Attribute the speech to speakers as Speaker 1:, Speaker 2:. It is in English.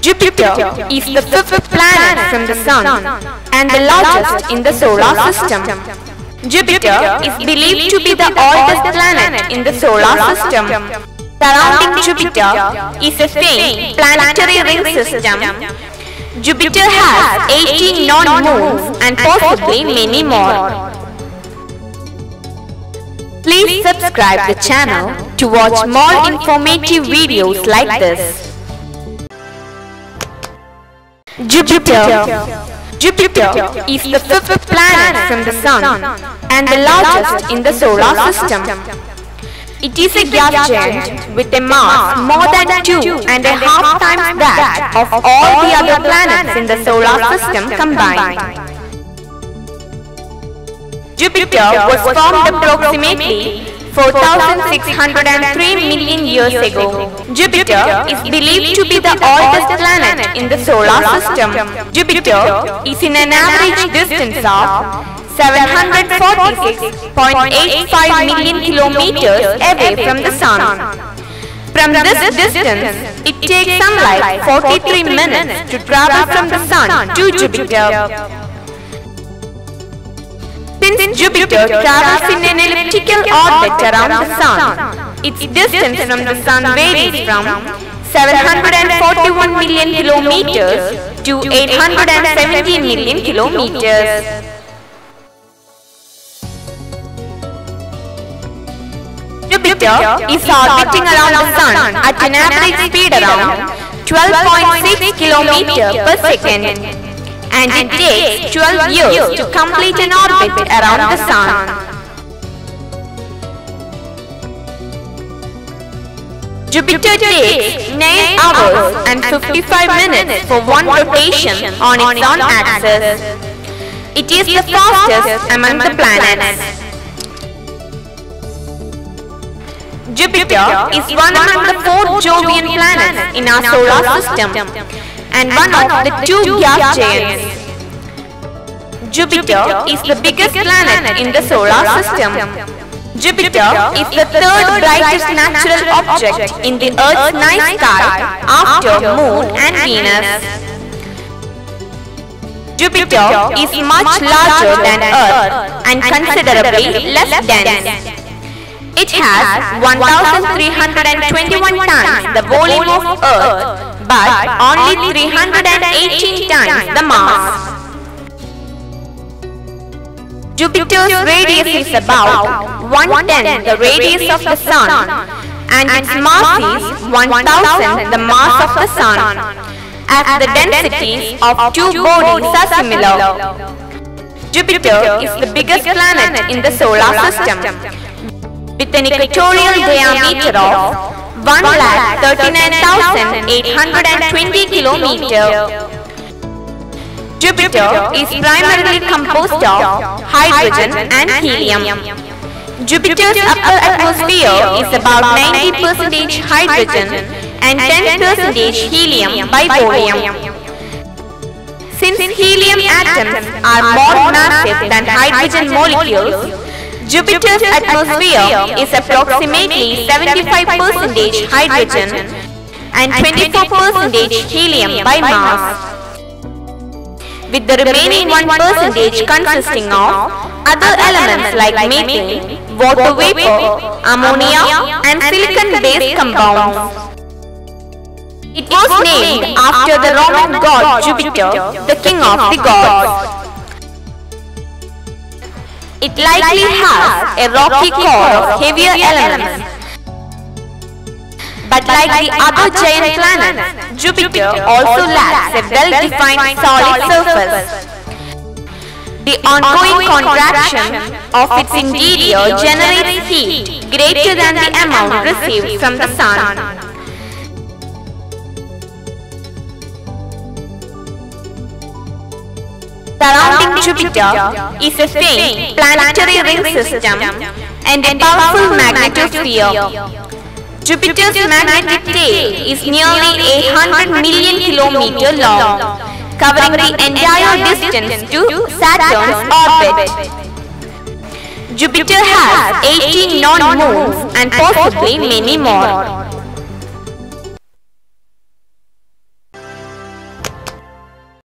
Speaker 1: Jupiter is the fifth planet from the Sun and the largest in the solar system. Jupiter is believed to be the oldest planet in the solar system. Surrounding Jupiter is a faint planetary ring system. Jupiter has 18 non-moons and possibly many more. Please subscribe the channel to watch more informative videos like this. Jupiter Jupiter is the fifth planet from the Sun and the largest in the solar system. It is a gas giant with a mass more than two and a half times that of all the other planets in the solar system combined. Jupiter was formed approximately 4603 million years ago. Jupiter is believed to be the oldest planet in the solar system. Jupiter is in an average distance of 746.85 million kilometers away from the Sun. From this distance, it takes sunlight 43 minutes to travel from the Sun to Jupiter. Since Jupiter travels in an elliptical orbit around the Sun, its distance from the Sun varies from 741 million kilometers to 817 million kilometers. Jupiter is orbiting around the Sun at an average speed around 12.6 km per second and it takes 12 years to complete an orbit around the Sun. Jupiter takes 9 hours and 55 minutes for one rotation on its own axis. It is the fastest among the planets. Jupiter is one among the four Jovian planets in our solar system and one of the two gas giants. Jupiter is the biggest planet in the solar system. Jupiter is the third brightest natural object in the Earth's night sky after Moon and Venus. Jupiter is much larger than Earth and considerably less dense. It has 1,321 times the volume of Earth but only 318 times the mass. Jupiter's radius is about 110 the radius of the Sun and its mass is 1000 the mass of the Sun. as the densities of two bodies are similar. Jupiter is the biggest planet in the solar system. with an equatorial diameter of 1,39,820 km. Jupiter is primarily composed of hydrogen and helium. Jupiter's upper atmosphere is about 90% hydrogen and 10% helium by volume. Since helium atoms are more massive than hydrogen molecules, Jupiter's atmosphere is approximately 75% hydrogen and 24% helium by mass, with the remaining 1% consisting of other elements like methane, water vapor, ammonia and silicon-based compounds. It was named after the Roman god Jupiter, the king of the gods. It likely has a rocky core of heavier elements. But like the other giant planets, Jupiter also lacks a well-defined solid surface. The ongoing contraction of its interior generates heat greater than the amount received from the Sun. Surrounding Jupiter is a faint planetary ring system and a powerful magnetosphere. Jupiter's magnetic tail is nearly 800 million kilometers long, covering the entire distance to Saturn's orbit. Jupiter has 18 non-moons and possibly many more.